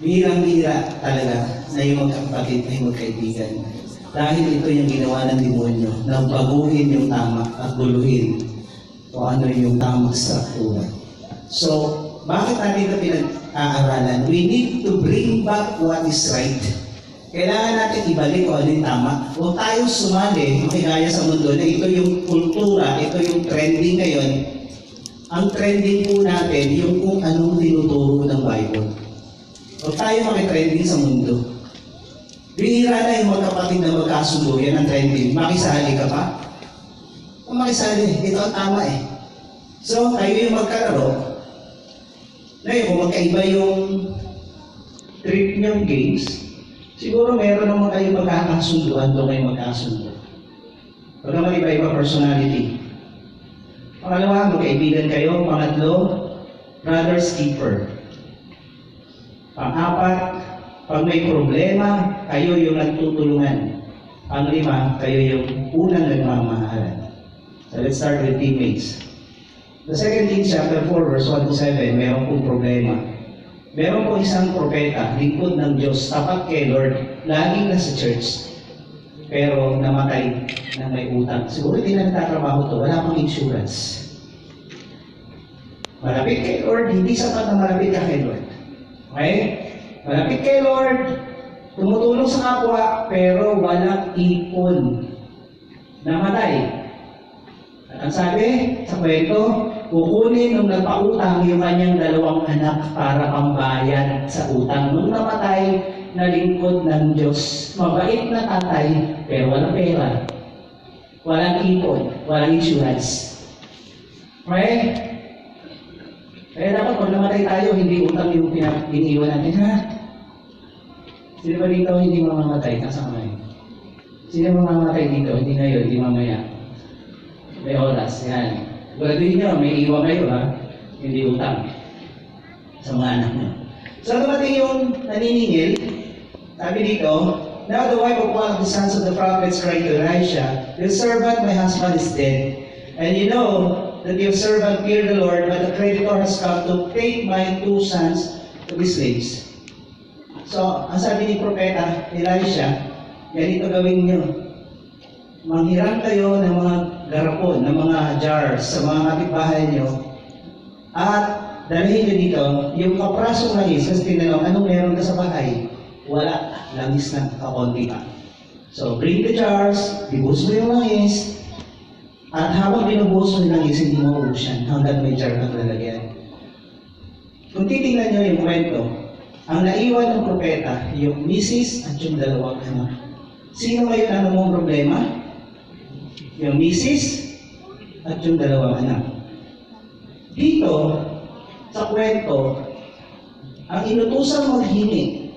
Bihirang-bihira talaga na yung magkapatid ay magkaibigan. Dahil ito yung ginawa ng demonyo na baguhin yung tama at guluhin kung ano yung tama sa buhay. So, bakit natin ito pinag-aaralan? We need to bring back what is right. Kailangan natin ibalik kung ano yung tama. Huwag tayong sumali, makigaya sa mundo na ito yung kultura, ito yung trending ngayon. Ang trending po natin, yung kung anong tinuturo ng Bible. Huwag tayo makitrending sa mundo. Bihira na yung magkapatid na magkasundo, yan ang trending. Makisali ka pa? Kung makisali, ito ang tama eh. So, kayo yung magkalaro. Ngayon, kung magkaiba yung trip niyong games, siguro meron naman kayo magkakasunduan doon kayo magkasundo. Pag naman iba-iba personality. Pangalawa, magkaibigan kayo. Pangatlo, brother's keeper. Pang-apat, pag may problema, kayo yung nagtutulungan. Panglima, kayo yung unang nagmamahalan. So let's start with teammates. The second Kings chapter 4, verse 1 to 7, meron pong problema. Meron po isang propeta, lingkod ng Diyos, tapat kay Lord, laging nasa church, pero namatay na may utang. Siguro hindi na nagtatrabaho to, wala pang insurance. Malapit kay Lord, hindi sapat na malapit ka kay Lord. Okay? Malapit kay Lord, tumutulong sa kapwa, pero walang ipon. Namatay. At ang sabi sa kwento, kukunin nung nagpautang yung kanyang dalawang anak para pambayad sa utang. Nung namatay, na lingkod ng Diyos. Mabait na tatay, pero walang pera. Walang ipon, walang insurance. Okay? Kaya dapat pag namatay tayo, hindi utang yung iniiwan natin, ha? Sino ba dito hindi mamamatay? Nasa kamay. Sino mamamatay dito? Hindi ngayon, hindi mamaya. May oras, yan. Siguraduhin nyo, may iwan kayo, ha? Hindi utang. Sa mga anak nyo. So, dumating yung naniningil, sabi dito, Now the wife of one of the sons of the prophets cried to Elisha, Your servant, my husband, is dead. And you know that your servant feared the Lord, but the creditor has come to take my two sons to be slaves. So, ang sabi ni Propeta Elisha, ganito gawin niyo. Manghiram kayo ng mga garapon, ng mga jars sa mga kapitbahay niyo. At dalhin niyo dito, yung kaprasong langis, kasi tinanong, anong meron ka sa bahay? Wala, langis na kakonti pa. So, bring the jars, ibus mo yung langis, at habang binubuhos mo langis, hindi mo ubus yan hanggang may jar kang lalagyan. Kung titingnan niyo yung kwento, ang naiwan ng propeta, yung misis at yung dalawang anak. Sino ngayon ang mong problema? Yung misis at yung dalawang anak. Dito, sa kwento, ang inutusan maghingi.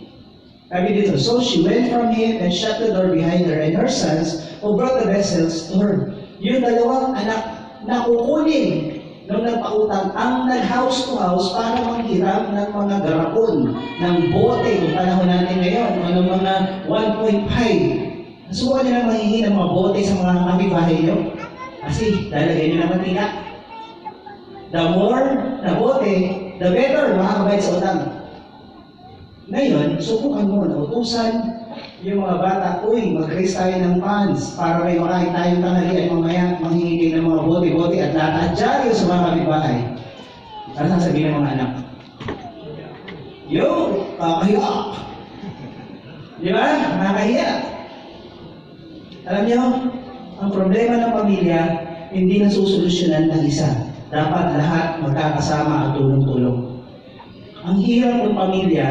Sabi dito, so she went from him and shut the door behind her and her sons who brought the vessels to her. Yung dalawang anak na kukunin nung nagpautang ang nag-house to house para manghiram ng mga garapon, ng bote, kung panahon natin ngayon, ano mga 1.5. Nasubukan nyo na mahihingi ng mga bote sa mga kapitbahay nyo? Kasi lalagay nyo ng mantika. The more na bote, the better makakabayad sa utang. Ngayon, subukan mo na utusan yung mga bata, uy, mag-raise tayo ng funds para may makain tayong tanghalian mamaya, manghingi ng mga bote-bote at latadya yun sa mga kapitbahay. Ano sasabihin ng mga anak? Yo, kakahiya. Di ba? Nakakahiya. Alam niyo, ang problema ng pamilya, hindi nasusolusyonan ng isa. Dapat lahat magkakasama at tulong-tulong. Ang hirap ng pamilya,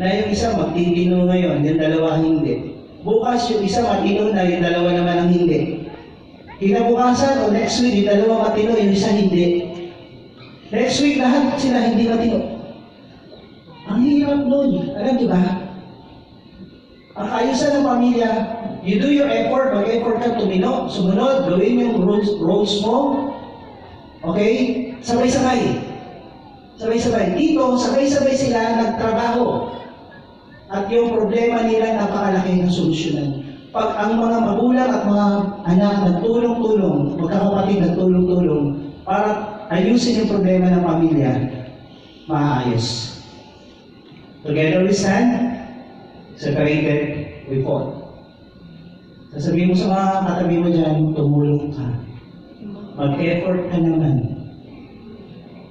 na yung isa magtitino ngayon, yung dalawa hindi. Bukas yung isa matino na, yung dalawa naman ang hindi. Kinabukasan o next week, yung dalawa matino, yung isa hindi. Next week, lahat sila hindi matino. Ang hirap nun. Alam niyo ba? Ang ayusan ng pamilya, you do your effort, mag-effort ka tumino, sumunod, gawin yung rules, rules mo. Okay? Sabay-sabay. Sabay-sabay. Dito, sabay-sabay sila nagtrabaho. At yung problema nila napakalaki ng solusyonan. Pag ang mga magulang at mga anak nagtulong-tulong, magkakapatid nagtulong-tulong, para ayusin yung problema ng pamilya, maayos. Together we stand, separated we fall. Sasabihin mo sa mga katabi mo dyan, tumulong ka. Mag-effort ka naman.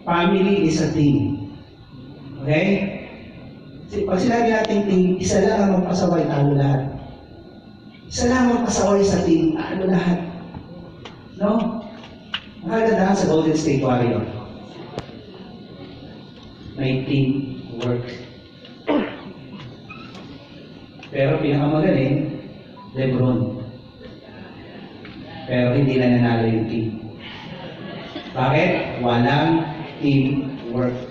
Family is a team. Okay? Pag sinabi natin team, isa lang ang magpasaway, talo lahat. Isa lang ang magpasaway sa team, talo lahat. No? Nakaganda sa Golden State Warrior. May team work. Pero pinakamagaling, Lebron. Pero hindi na nanalo yung team. Bakit? Walang team work.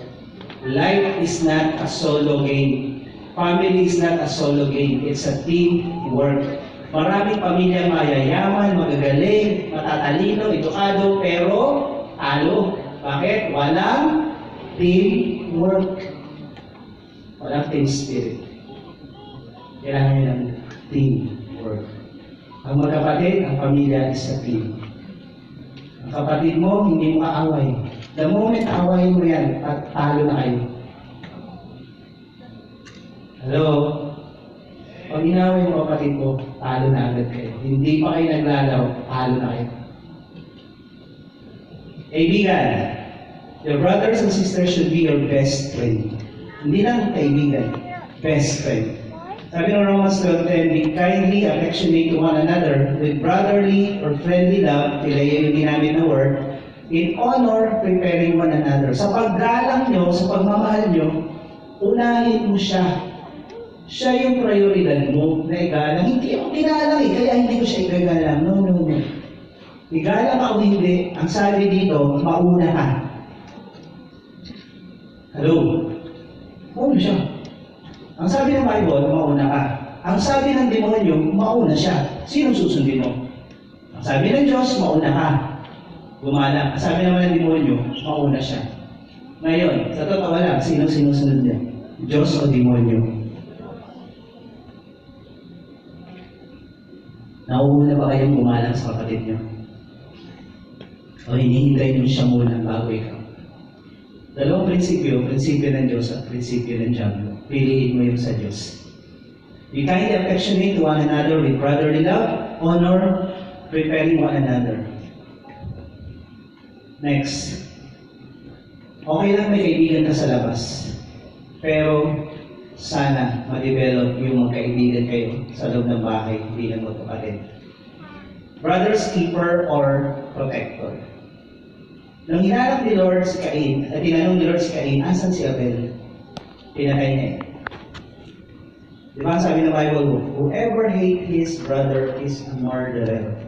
Life is not a solo game. Family is not a solo game. It's a team work. Maraming pamilya mayayaman, magagaling, matatalino, edukado, pero talo. Bakit? Walang team work. Walang team spirit. Kailangan ng team work. Ang magkapatid, ang pamilya is a team. Ang kapatid mo, hindi mo kaaway. The moment aawayin mo yan, at talo na kayo. Hello? Pag inaway mo kapatid mo, talo na agad kayo. Hindi pa kayo naglalaw, talo na kayo. Kaibigan, your brothers and sisters should be your best friend. Hindi lang kaibigan, best friend. Sabi ng Romans 12.10, Be kindly affectionate to one another with brotherly or friendly love, kilaya yung ginamit na word, in honor, preparing one another. Sa paggalang nyo, sa pagmamahal nyo, unahin mo siya. Siya yung prioridad mo na igalang. Hindi ako ginalang eh, kaya hindi ko siya igagalang. No, no, no. Igalang ka o hindi, ang sabi dito, mauna ka. Hello? Mauna siya. Ang sabi ng Bible, mauna ka. Ang sabi ng demonyo, mauna siya. Sino susundin mo? Ang sabi ng Diyos, mauna ka. Gumala. Sabi naman ng demonyo, mauna siya. Ngayon, sa totoo lang, sino sinusunod niya? Diyos o demonyo? Nauuna ba kayong gumalang sa kapatid niyo? O hinihintay niyo siya muna bago ikaw? Dalawang prinsipyo, prinsipyo ng Diyos at prinsipyo ng Diablo. Piliin mo yung sa Diyos. Be kindly affectionate to one another with brotherly love, honor, preparing one another. Next. Okay lang may kaibigan ka sa labas. Pero sana ma-develop yung magkaibigan kayo sa loob ng bahay bilang magkapatid. Brother's keeper or protector. Nung hinanap ni Lord si Cain, at tinanong ni Lord si Cain, asan si Abel? Pinatay niya. Di ba sabi ng Bible, whoever hate his brother is a murderer.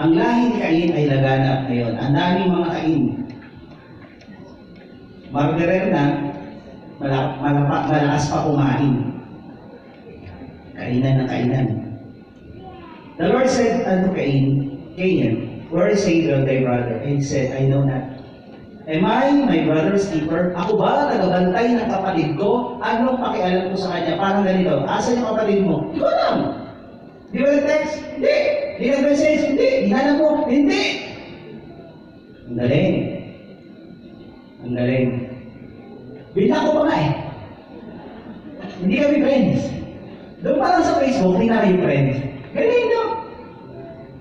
Ang lahi ni Cain ay laganap ngayon. Ang daming mga Cain. Murderer na, malak malapa, malakas pa kumain. Kainan na kainan. The Lord said unto Cain, Cain, where is Abel thy brother? And he said, I know not. Am I my brother's keeper? Ako ba tagabantay ng kapatid ko? Anong pakialam ko sa kanya? Parang ganito, asan yung kapatid mo? Di ko alam. Di ba nag-text? Hindi. Di nag-message? Hindi. Hinanap mo? Hindi. Ang galing. Ang galing. Bila ko pa nga eh. Hindi kami friends. Doon pa lang sa Facebook, hindi kami friends. Galing no?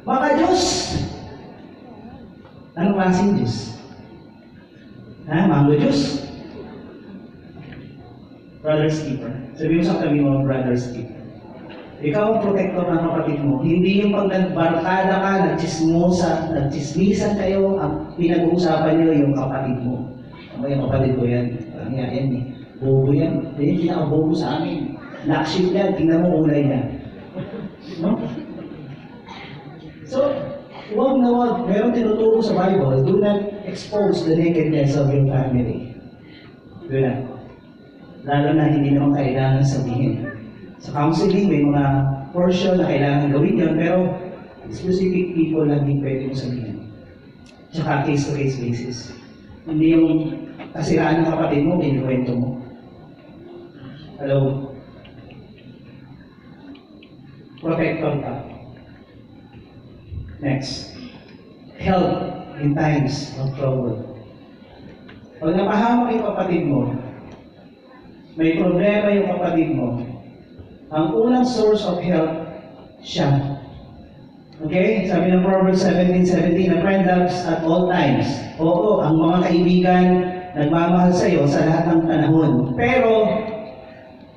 Baka Diyos. Anong klaseng Diyos? Ha? Mango Diyos? Brother's keeper. Sabi mo sa kami mo, brother's keeper. Ikaw ang protector ng kapatid mo. Hindi yung pag nagbarkada ka, nagchismosa, nagchismisan kayo, ang pinag-uusapan niyo yung kapatid mo. Ano yung kapatid ko yan? Ang yan, yan eh. Bobo yan. Yan yung pinaka-bobo sa amin. Nakship yan, tingnan mo ulay niya. No? So, huwag na huwag. Meron tinuturo sa Bible, do not expose the nakedness of your family. Do not. Lalo na hindi naman kailangan sabihin. Sa counseling, may mga portion na kailangan gawin yun, pero specific people lang din pwede mo sabihin. Tsaka case-to-case basis. Hindi yung kasiraan ng kapatid mo, kinikwento mo. Hello? Protector ka. Next. Help in times of trouble. Pag napahamak yung kapatid mo, may problema yung kapatid mo, ang unang source of help, siya. Okay? Sabi ng Proverbs 17:17, a friend loves at all times. Oo, ang mga kaibigan nagmamahal sa iyo sa lahat ng panahon. Pero,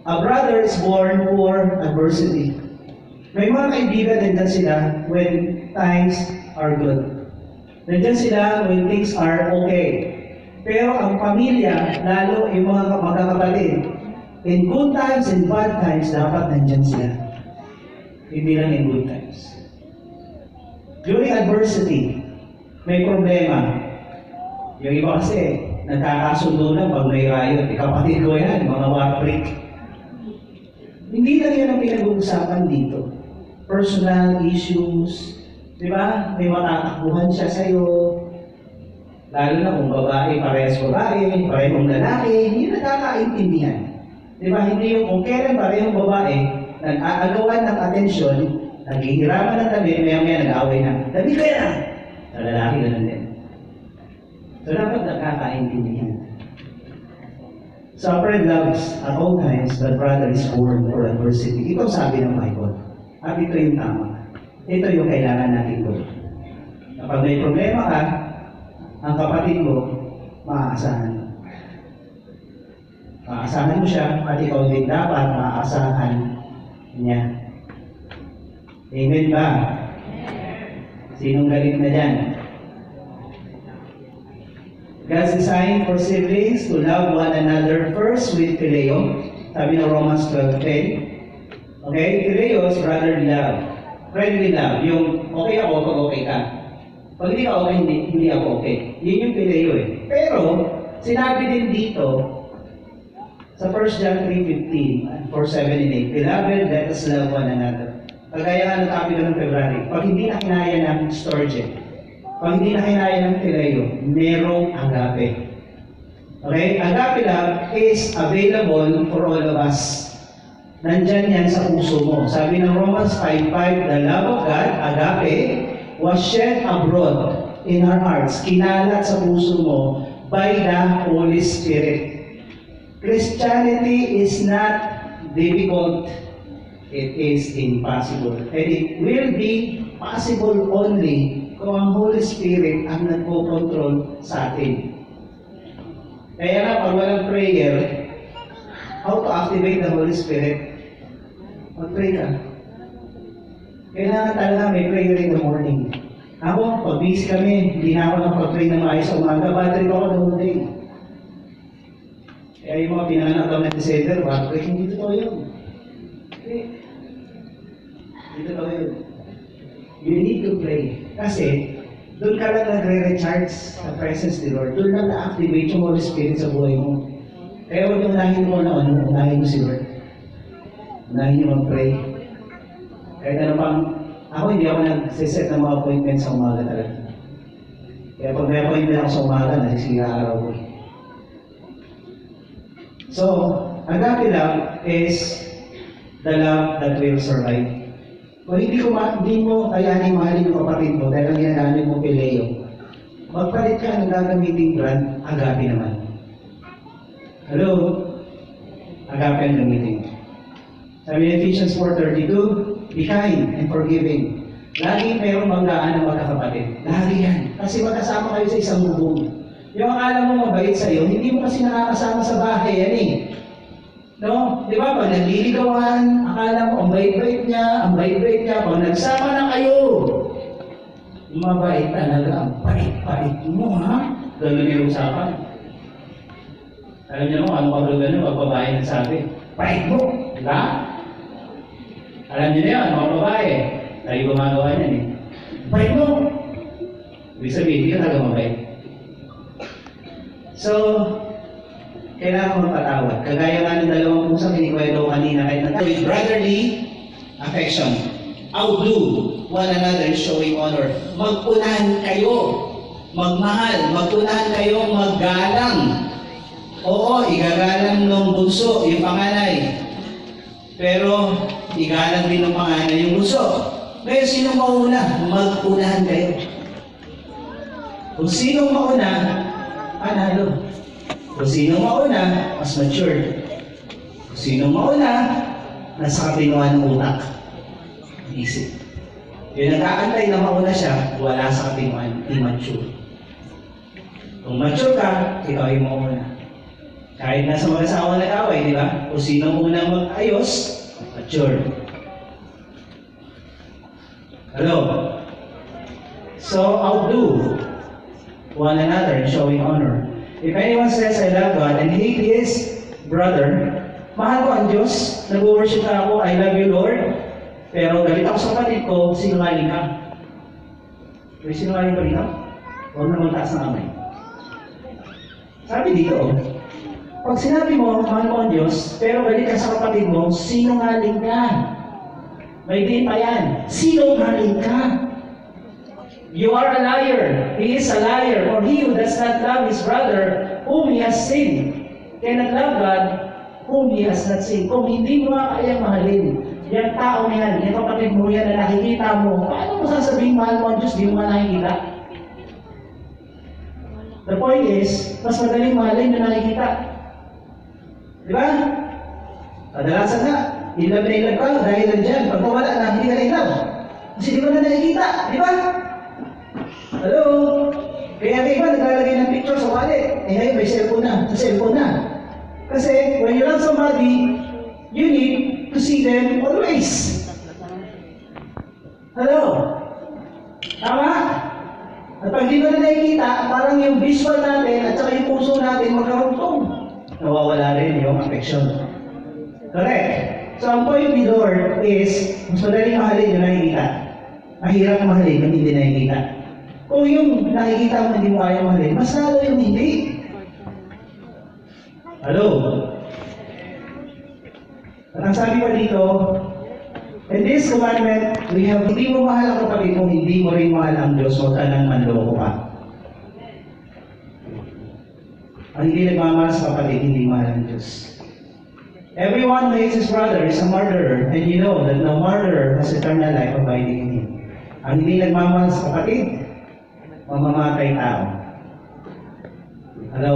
a brother is born for adversity. May mga kaibigan nandyan sila when times are good. Nandyan sila when things are okay. Pero ang pamilya, lalo yung mga magkakapatid, in good times and bad times, dapat nandyan sila. Hindi lang in good times. During adversity, may problema. Yung iba kasi, nagkakasundo na pag may riot. Kapatid ko yan, mga war freak. Hindi lang yan ang pinag-uusapan dito. Personal issues, di ba? May matatakbuhan siya sa'yo. Lalo na kung babae, parehas babae, parehong lalaki, hindi nagkakaintindihan. Di ba? Hindi yung kung kailan parehong babae, nag-aagawan ng atensyon, naghihiraman ng tabi, maya maya nag-away na. Tabi ka na! Sa lalaki ganun din. So dapat a friend loves at all times, but brother is born for adversity. Ito sabi ng Bible. At ito yung tama. Ito yung kailangan natin gawin. Kapag may problema ka, ang kapatid mo, maaasahan mo. Maaasahan mo siya, at ikaw din dapat maaasahan niya. Amen ba? Sinong galit na dyan? God's design for siblings to love one another first with phileo. Sabi ng Romans 12.10. Okay? Phileo is brotherly love. Friendly love. Yung okay ako pag okay ka. Pag hindi ka okay, hindi, hindi ako okay. Yun yung phileo eh. Pero, sinabi din dito, sa 1 John 3.15, 4, 7, and 8, Beloved, let us love one another. Kagaya nga ng topic ng February, pag hindi na kinaya ng Sturgeon, pag hindi na kinaya ng Fileo, merong agape. Okay? Agape love is available for all of us. Nandyan yan sa puso mo. Sabi ng Romans 5.5, The love of God, agape, was shed abroad in our hearts, kinalat sa puso mo by the Holy Spirit. Christianity is not difficult, it is impossible. And it will be possible only kung ang Holy Spirit ang nagpo-control sa atin. Kaya nga, pag walang prayer, how to activate the Holy Spirit? Mag-pray ka. Kailangan talaga may prayer in the morning. Ako, pag busy kami, hindi na ako nakapag-pray ng maayos sa umaga, bad trip ako the whole day. Kaya yung mga pinanganak daw ng December, bad trip, hindi totoo yun. Hindi. Hindi totoo yun. You need to pray. Kasi, doon ka lang nagre-recharge sa presence ni Lord. Doon lang na-activate yung Holy Spirit sa buhay mo. Kaya huwag yung unahin mo na ano, unahin mo si Lord. Unahin niyo mag-pray. Kahit ano pang, ako hindi ako nagsiset ng mga appointment sa umaga talaga. Kaya pag may appointment ako sa umaga, nasisira araw ko. So, agape love is the love that will survive. Kung hindi, ko ma- hindi mo kayanin mahalin yung kapatid mo dahil ang ginagamit mo pileo, magpalit ka ng gagamiting brand, agape naman. Hello? Agape ang gamitin. Sabi ni Ephesians 4.32, Be kind and forgiving. Lagi mayroong banggaan ng magkakapatid. Lagi yan. Kasi magkasama kayo sa isang bubong. Yung akala mo mabait sa'yo, hindi mo kasi nakakasama sa bahay yan eh. No? Di ba? Pag nagliligawan, akala mo ang bait-bait niya, ang bait-bait niya. Pag nagsama na kayo, mabait talaga. Ang bait-bait mo, ha? Ganun yung usapan. Alam niyo mo, ano pag ganun, pag babae nagsabi, bait mo, di ba? Alam niyo na yun, mga babae. Tayo gumagawa niyan eh. Bait mo! Ibig sabihin, hindi ka talaga mabait. So, kailangan magpatawad. Kagaya nga ng dalawang pusang kinikwento kanina kahit nag with brotherly affection. Outdo one another showing honor. Magpunahan kayo. Magmahal. Magpunahan kayong maggalang. Oo, igagalang ng bunso, yung panganay. Pero, igalang din ng panganay yung bunso. Ngayon, sino mauna? Magpunahan kayo. Kung sino mauna, panalo. Kung sino mauna, mas mature. Sino mauna, nasa katinuan ng utak. Isip. Yung nag-aantay na mauna siya, wala sa katinuan, immature. Kung mature ka, ikaw yung mauna. Kahit nasa mga asawa nag-away, di ba? Kung sino muna mag-ayos, mature. Hello? So, outdo one another in showing honor. If anyone says, I love God, and hate his brother, mahal ko ang Diyos, nag-worship na ako, I love you, Lord, pero galit ako sa kapatid ko, sinungaling ka. May sinungaling ba dito? Huwag na magtaas ng kamay. Sabi dito, pag sinabi mo, mahal mo ang Diyos, pero galit ka sa kapatid mo, sinungaling ka. May din pa yan. Sinungaling ka. You are a liar. He is a liar. For he who does not love his brother, whom he has sinned, cannot love God, whom he has not sinned. Kung hindi mo kayang mahalin, yung tao na yan, yung kapatid mo yan na nakikita mo, paano mo sasabihin mahal mo ang Diyos, di mo nga nakikita? The point is, mas madaling mahalin yung nakikita. Di ba? Kadalasan nga, ilab na ilab ka dahil nandiyan. Pag nawala na, hindi ka na ilab. Kasi di mo na nakikita. Di ba? Hello? Kaya ang iba naglalagay ng picture sa wallet. Eh ngayon may cellphone na. Sa cellphone na. Kasi when you love somebody, you need to see them always. Hello? Tama? At pag di mo na nakikita, parang yung visual natin at saka yung puso natin magkarugtong. Nawawala rin yung affection. Correct? So ang point ni Lord is, mas madaling mahalin yung nakikita. Mahirap mahalin yung hindi nakikita. Kung yung nakikita mo hindi mo kaya mahalin, mas lalo yung hindi. Hello? At ang sabi pa dito, In this commandment, we have, hindi mo mahal ang kapatid mo, hindi mo rin mahal ang Diyos, huwag ka nang manloko pa. Ang hindi nagmamahal sa kapatid, hindi mahal ang Diyos. Everyone who hates his brother is a murderer, and you know that no murderer has eternal life abiding in him. Ang hindi nagmamahal sa kapatid, mamamatay tao. Hello?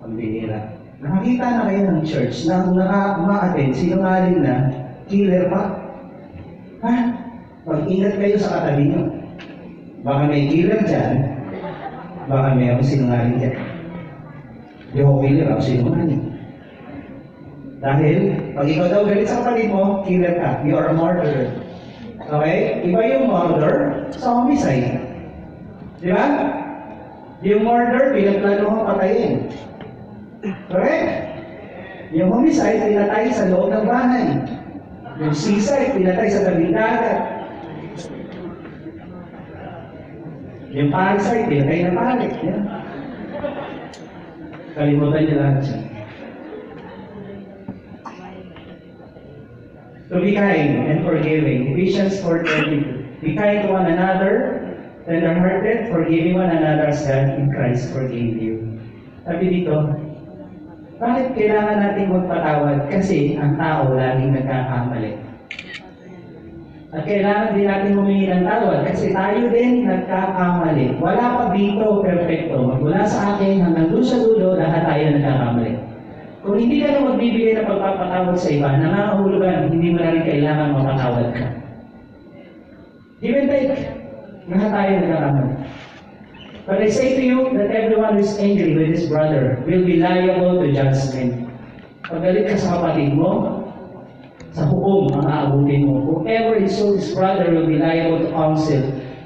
Pambihira. Nakakita na kayo ng church na naka-attend, sinungaling na, killer pa. Ha? Mag-ingat kayo sa katabi nyo. Baka may killer dyan, baka may ako sinungaling dyan. Di ako killer, ako sinungaling. Dahil, pag ikaw daw galit sa kapatid mo, killer ka. You are a murderer. Okay? Iba yung murder sa homicide. Di ba? Yung murder, pinagplano mo patayin. Correct? Yung homicide, pinatay sa loob ng bahay. Yung suicide, pinatay sa tabing dagat. Yung parasite, pinatay na pare. Yan. Kalimutan niyo lahat siya. To be kind and forgiving. Ephesians 4.22 Be kind to one another, tender-hearted, forgiving one another as God in Christ forgave you. Sabi dito, bakit kailangan natin magpatawad? Kasi ang tao laging nagkakamali. At kailangan din natin humingi ng tawad kasi tayo din nagkakamali. Wala pa dito perfecto. Mula sa akin hanggang doon sa dulo, lahat tayo nagkakamali. Kung hindi ka na magbibigay ng pagpapatawad sa iba, nangangahulugan, hindi mo na rin kailangan mapatawad ka. Give and take. Lahat tayo nagkakamali. But I say to you that everyone who is angry with his brother will be liable to judgment. Pag galit ka sa kapatid mo, sa hukom ang aabutin mo. Whoever insults his brother will be liable to counsel.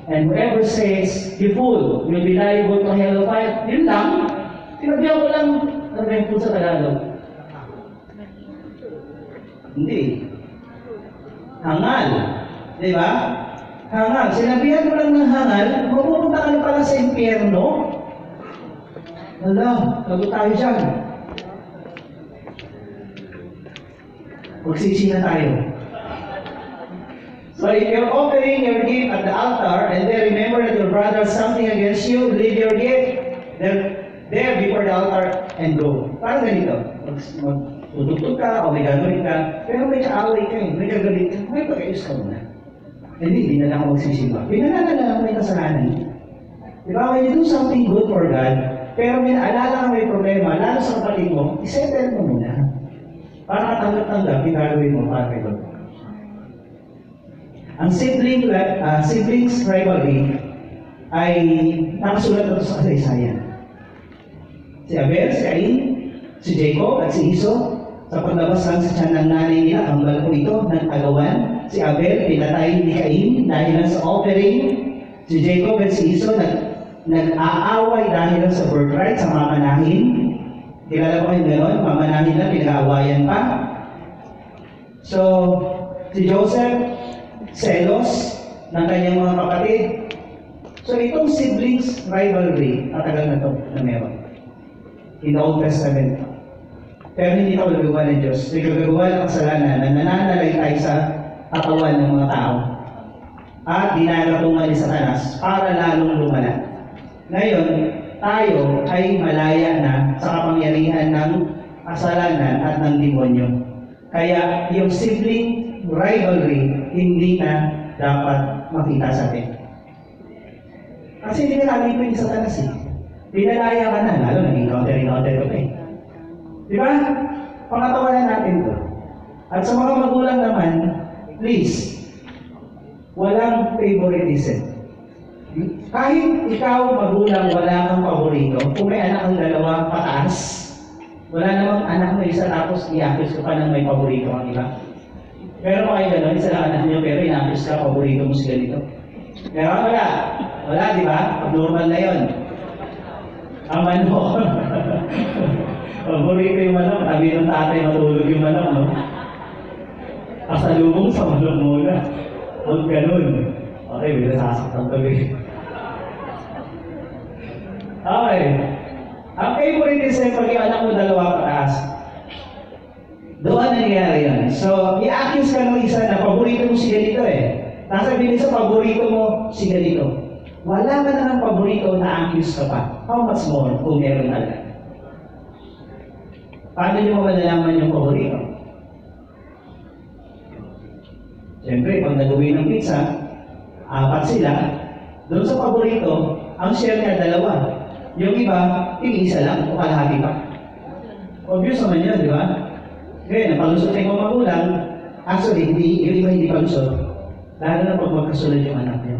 And whoever says, you fool, will be liable to hell of fire. Yun lang. Sinabihan ko lang, ano yung sa Tagalog? Hindi. Hangal. Di ba? Hangal. Sinabihan mo lang ng hangal, mapupunta ka na pala sa impyerno. Wala, lagot tayo dyan. Magsisi na tayo. So if you're offering your gift at the altar and then remember that your brother has something against you, leave your gift there, there before the altar and go. Parang ganito. Mag, magtutugtog ka o may gagawin ka, pero may kaaway ka eh, may gagawin ka, may pag-ayos ka muna. Hindi, hindi na lang ako magsisimba. Pinalala na lang may kasalanan. Di ba? When you do something good for God, pero may naalala ka may problema, lalo sa kapatid mo, isettle mo muna. Para katanggap-tanggap, yung gagawin mo para kay Lord. Ang sibling, uh, siblings rivalry ay nakasulat na sa kasaysayan. Si Abel, si Cain, si Jacob at si Iso, sa paglabas lang sa tiyan ng nanay nila, ang ko ito ng agawan. Si Abel, pinatay ni Cain dahil lang sa offering. Si Jacob at si Iso, nag, nag-aaway dahil lang sa birthright, sa mamanahin. Kilala ko kayo gano'n, mamanahin na, pinag-aawayan pa. So, si Joseph, selos ng kanyang mga kapatid. So, itong siblings rivalry, matagal na to na meron. In the Old Testament. Pero hindi ito gagawa ng Diyos. May gagawa ng kasalanan na nananalay tayo sa katawan ng mga tao. At dinaratungan ni Satanas para lalong lumala. Ngayon, tayo ay malaya na sa kapangyarihan ng kasalanan at ng demonyo. Kaya yung sibling rivalry hindi na dapat makita sa atin. Kasi hindi na namin ko yung satanas eh. Pinalaya ka na, lalo naging counter-counter ko pa eh. Di ba? Pangatawanan natin to. At sa mga magulang naman, please, walang favoritism. Kahit ikaw, magulang, wala kang paborito, kung may anak ang dalawa pataas, wala namang anak mo isa tapos i-accuse ko pa ng may paborito ang iba. Pero pa kayo gano'n, isa lang anak niyo, pero i-accuse ka, paborito mo si ganito. Pero wala. Wala, di ba? Abnormal na yon. Ang manok. paborito yung manok, sabi ng tatay matulog yung manok, no? Kasalubong sa manok muna. Huwag ganun. Okay, may nasasaktan tuloy. Okay. Ang favoritism pag yung anak mo dalawa pataas. Doon nangyayari yan. So, i-accuse ka ng isa na paborito mo si ganito eh. Nasabihin sa paborito mo si ganito. Wala ka na ng paborito na accuse ka pa. How much more kung meron talaga? Paano nyo malalaman yung paborito? Siyempre, pag nagawin ng pizza, apat sila, doon sa paborito, ang share niya dalawa. Yung iba, tig-isa lang, o kalahati pa. Obvious naman yun, di ba? Kaya napalusot na yung magulang, actually, hindi, yung iba hindi palusot. Lalo na pag magkasunod yung anak niyo.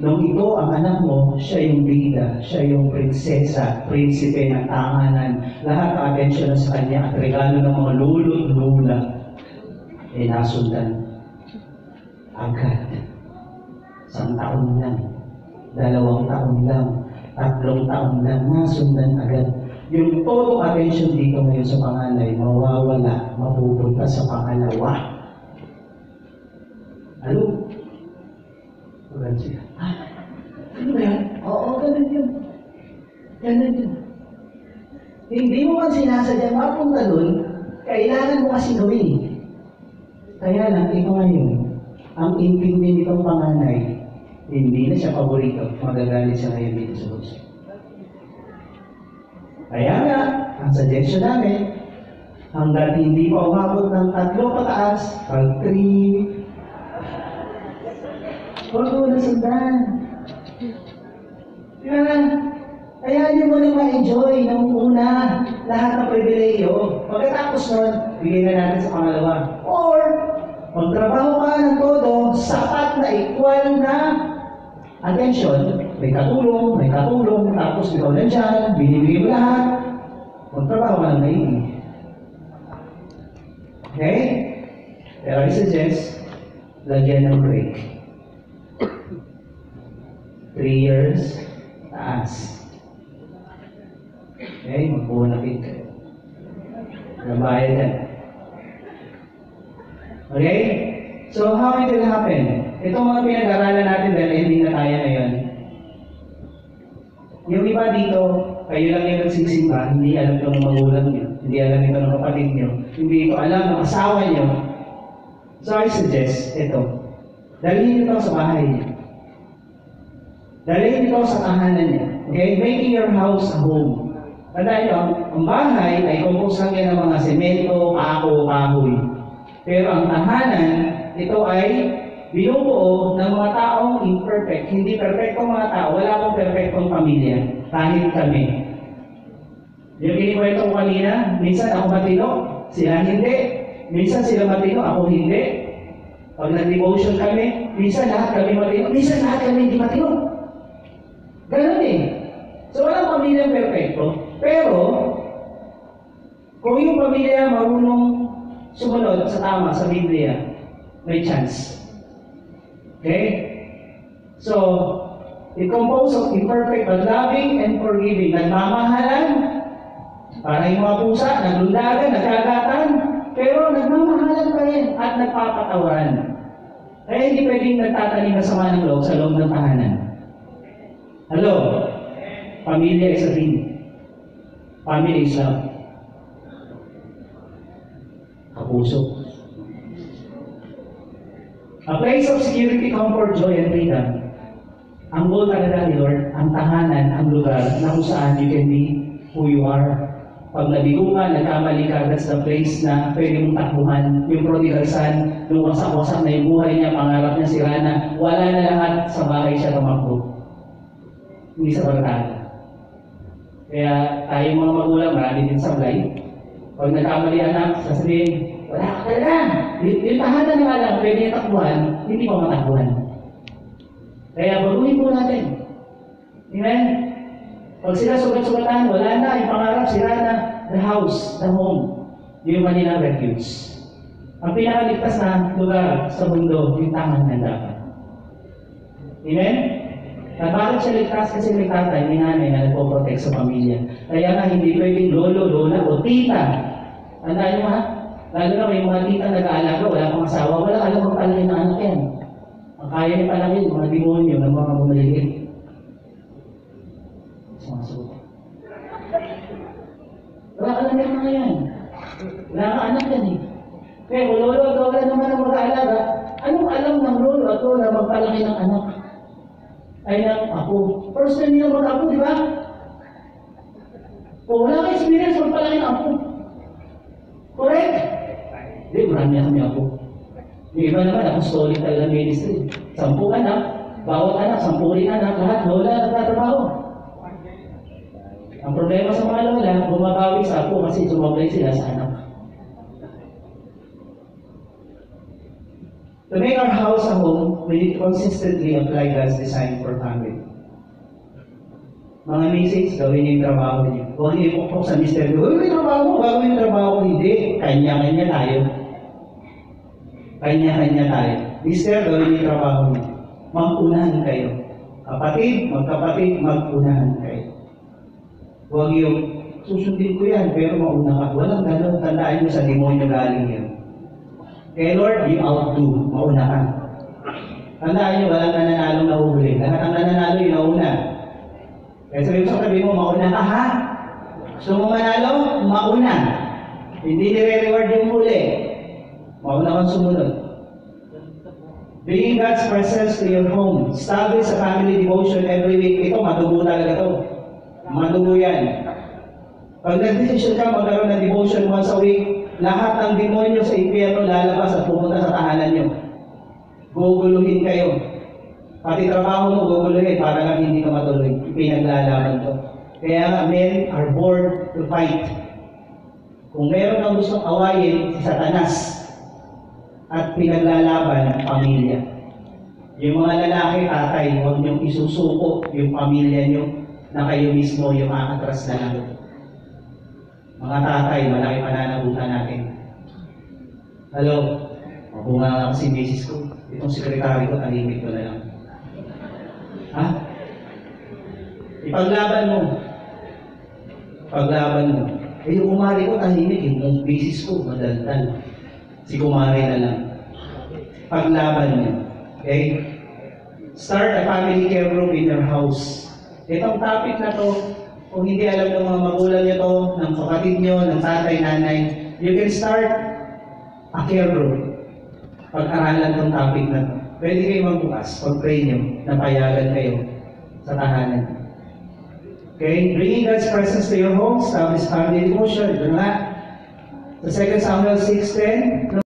Nung ito ang anak mo, siya yung bida, siya yung prinsesa, prinsipe ng tanganan. Lahat ng atensyon na sa kanya at regalo ng mga lolo at lula ay nasundan agad. Isang taon lang, dalawang taon lang, tatlong taon lang, nasundan agad. Yung todo attention dito ngayon sa panganay, mawawala, mapupunta sa pangalawa. Ano? Ganun siya. Ah, ano ba yan? Oo, ganun yun. Ganun yun. Hindi mo man sinasadya mapunta doon, kailangan mo kasi gawin. Kaya lang, ito ngayon, ang intindi nitong panganay, hindi na siya paborito, magagalit siya ngayon dito sa gusto. Kaya nga, ang suggestion namin, hanggat hindi pa umabot ng tatlo pataas, pag three, huwag mo na sundan. Kaya niyo mo na ma-enjoy ng una lahat ng pribileyo. Pagkatapos nun, bigyan na natin sa pangalawa. Or, magtrabaho ka ng todo, sapat na equal na attention, may katulong, may katulong, tapos ikaw na dyan, binibigay mo lahat, magtrabaho ka ng maigi. Okay? Pero I suggest, lagyan ng break. Three years, taas. Okay, magpunapit kayo. Nabayad yan. Okay? So, how it will happen? Itong mga pinag-aralan natin dahil ending na tayo ngayon. Yung iba dito, kayo lang yung nagsisimba, hindi alam ito ng magulang nyo, hindi alam ito ng kapatid nyo, hindi ito alam ng asawa nyo. So I suggest, ito, dalhin ito sa bahay niyo. Dalhin ito sa tahanan niyo. Okay? Making your house a home. Tandaan nyo, ang bahay ay kumpos lang yan ng mga semento, ako, kahoy. Pero ang tahanan, ito ay binubuo ng mga taong imperfect. Hindi perfectong mga tao. Wala akong perfectong pamilya. Kahit kami. Yung kinikwento ko kanina, minsan ako matino, sila hindi. Minsan sila matino, ako hindi. Pag nag-devotion kami, minsan lahat kami matino, minsan lahat kami hindi matino. Ganun eh. So walang pamilya perfecto. Pero, kung yung pamilya marunong sumunod sa tama sa Biblia, may chance. Okay? So, it composed of imperfect but loving and forgiving. Nagmamahalan, para yung mga pusa, naglundagan, nagkagatan, pero nagmamahalan pa rin at nagpapatawaran. Kaya hindi pwedeng nagtatanim na sama ng loob sa loob ng tahanan. Hello? Pamilya is a thing. Family is love. Kapuso. A place of security, comfort, joy, and freedom. Ang goal talaga ni Lord, ang tahanan, ang lugar na kung saan you can be who you are. Pag nabigo ka, nagkamali ka, that's the place na pwede mong takbuhan. Yung prodigal son, nung wasak-wasak na yung buhay niya, pangarap niya si Rana, wala na lahat sa bahay siya tumakbo. Hindi sa barkada. Kaya tayo mga magulang, marami din sablay. Pag nagkamali anak, sasabihin, wala ka talaga. Yung, tahanan na lang, pwede takbuhan, hindi pa matakbuhan. Kaya baguhin po natin. Amen? Pag sila sugat-sugatan, wala na, yung pangarap, sila na, the house, the home, yung Manila refuge. Ang pinakaligtas na lugar sa mundo, yung tahanan dapat. Amen? Bakit siya ligtas? Kasi may tatay, may nanay na nagpo-protect sa pamilya. Kaya nga hindi pwedeng lolo, lola, o tita. Tandaan nyo ha? Lalo na may mga tita nag-aalaga, wala pang asawa, wala alam kung palaki ng anak yan. Ang kaya niya palaki, mga demonyo ng mga bumalilit. Sumasagot. Wala ka lang yung mga yan. Wala ka anak yan eh. Kung lolo at lola naman ang mag-aalaga, anong alam ng lolo at lola magpalaki ng anak? Ay ng apo. First time nila mag-apo, di ba? Kung wala ka experience, magpalaki ng apo. Correct? Hindi, marami kami apo. Yung iba naman, apostolic talaga ministry. Sampu anak, bawat anak, sampu rin anak, lahat lola nagtatrabaho. Ang problema sa mga lola, bumabawi sa apo kasi sumablay sila sa anak. To make our house a home, we need to consistently apply God's design for family. Mga misis, gawin niyo yung trabaho niyo. Huwag niyo ipukpok sa mister niyo, may trabaho mo, gawin yung trabaho ko. Hindi, kanya-kanya tayo. Kanya-kanya tayo. Mister, gawin yung trabaho niyo. Mag-unahan kayo. Kapatid, magkapatid, mag-unahan kayo. Huwag yung, susundin ko yan, pero mauna ka. Walang ganun, tandaan niyo sa demonyo galing yun. Kaya Lord, you outdo, mauna ka. Tandaan niyo, walang nananalong nahuhuli. Lahat ang nananalo, yung nauna. Kaya sabi mo sa tabi mo, mauna ka ha? Mo manalo? Mauna. Hindi nire-reward yung huli. Mauna kang sumunod. Bringing God's presence to your home. Establish a family devotion every week. Ito, madugo talaga to. Madugo yan. Pag nag-decision ka magkaroon ng devotion once a week, lahat ng demonyo sa impyerno lalabas at pumunta sa tahanan nyo. Guguluhin kayo. Pati trabaho mo guguluhin para lang hindi ka matuloy. Pinaglalaban to. Kaya nga, men are born to fight. Kung meron kang gustong awayin, si Satanas at pinaglalaban ang pamilya. Yung mga lalaki, tatay, huwag niyong isusuko yung pamilya niyo na kayo mismo yung aatras na lang. Mga tatay, malaki pananagutan natin. Hello? Mabunga nga kasi misis ko. Itong sekretary ko, talimit ko na lang. Ha? Ipaglaban mo. Paglaban mo. Eh, yung kumari ko, tahimik. Yung misis ko, madaldal. Si kumari na lang. Paglaban mo. Okay? Start a family care group in your house. Itong topic na to, kung hindi alam ng mga magulang niyo to, ng kapatid niyo, ng tatay, nanay, you can start a care group. Pag-aralan tong topic na to. Pwede kayo magbukas, pag-pray niyo, napayagan kayo sa tahanan. Okay? Bringing God's presence to your home, establish family devotion. Ito na. Sa 2 Samuel 6.10,